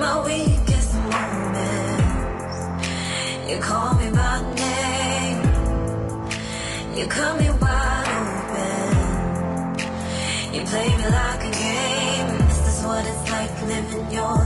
my weakest moments. You call me by name. You cut me wide open. You play me like a game. This is what it's like living your